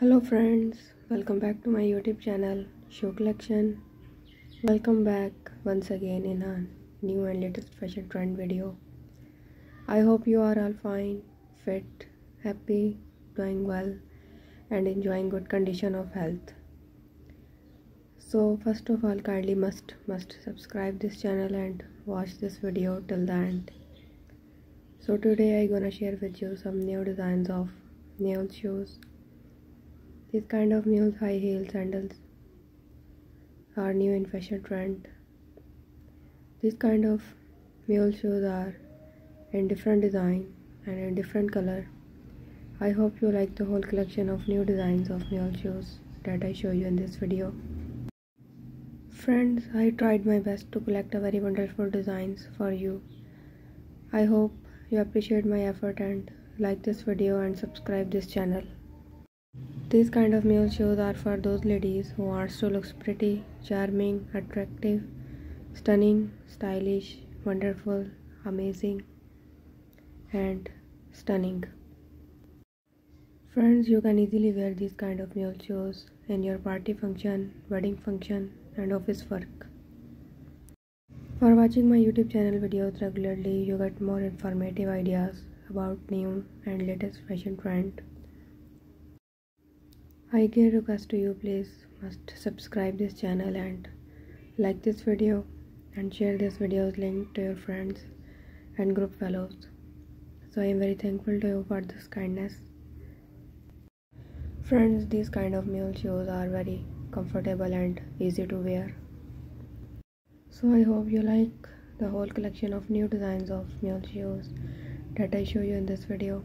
hello friends. Welcome back to my youtube channel shoe collection welcome back once again in a new and latest fashion trend video. I hope you are all fine fit happy doing well and enjoying good condition of health. So first of all kindly must must subscribe this channel and watch this video till the end. So today i gonna share with you some new designs of nail shoes these kind of new high heel sandals are new in fashion trend. These kind of mule shoes are in different design and in different color. I hope you like the whole collection of new designs of mule shoes that I show you in this video. Friends, I tried my best to collect a very wonderful designs for you. I hope you appreciate my effort and like this video and subscribe this channel. These kind of mule shoes are for those ladies who wants to look pretty, charming, attractive, stunning, stylish, wonderful, amazing and stunning. Friends, you can easily wear these kind of mule shoes in your party function, wedding function and office work. For watching my YouTube channel videos regularly, you get more informative ideas about new and latest fashion trend. I get request to you please must subscribe this channel and like this video and share this video's link to your friends and group fellows. So I am very thankful to you for this kindness. Friends, these kind of mule shoes are very comfortable and easy to wear. So I hope you like the whole collection of new designs of mule shoes that I show you in this video.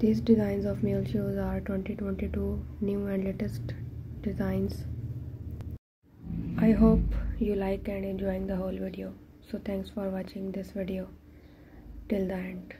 These designs of mule shoes are 2022 new and latest designs. I hope you like and enjoying the whole video. So thanks for watching this video till the end.